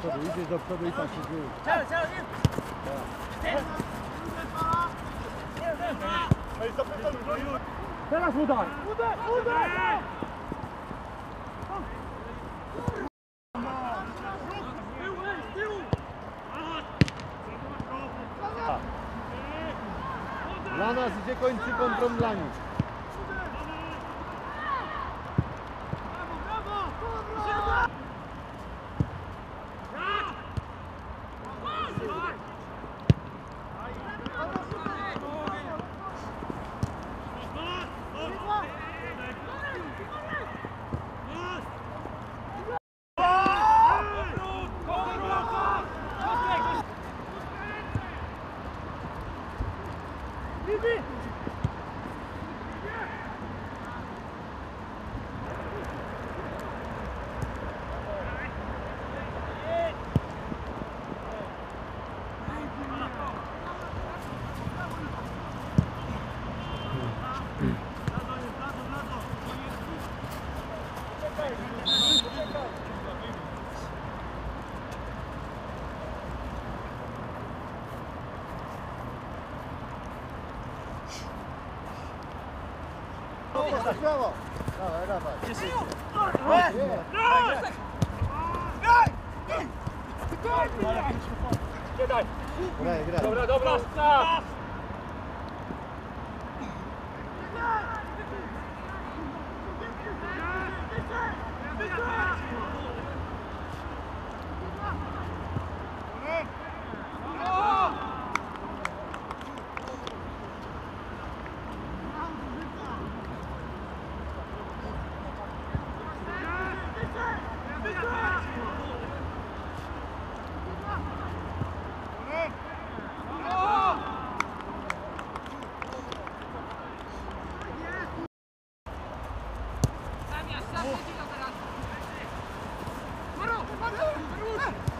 przodu, idziesz do przodu i tam się dzieje. Cały, cały, Teraz udar! Udar! Udar! dla nas i gdzie końcy kontrom dla nich. Brawo! Dawaj, dawaj. Graj, graj. Dobra, dobra, start! Stop!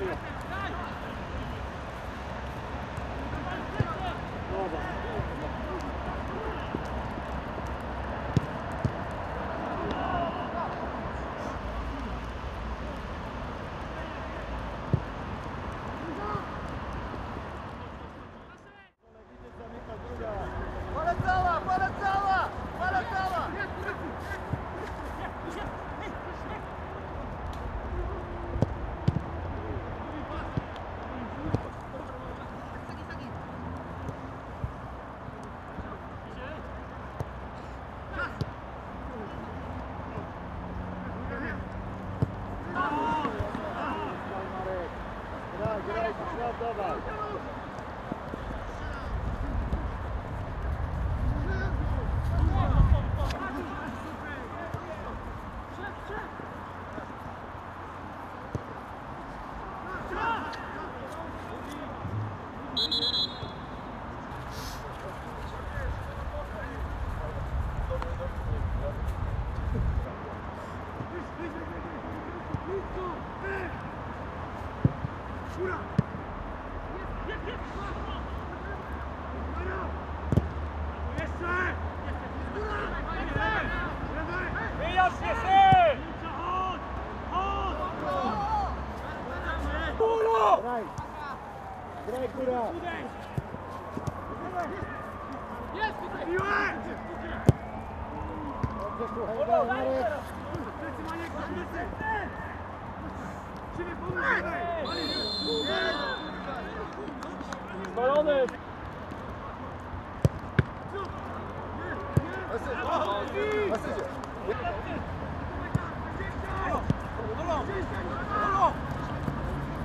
Mario.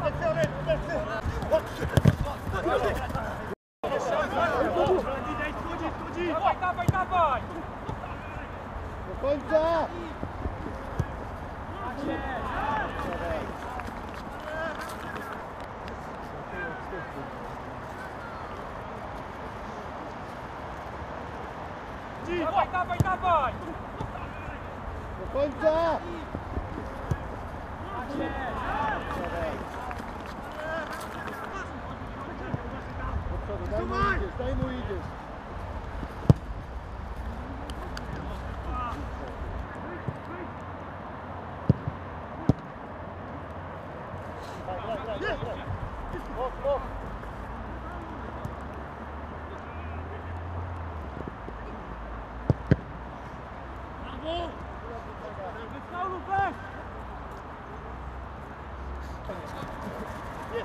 Let's go, let's go. Vai, vai, vai, vai! Vai, vai, vai! Vai, Końca! Macie! Слава, дай ему ну идешь, дай ему идешь.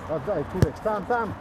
Отдай, Курик, там, там.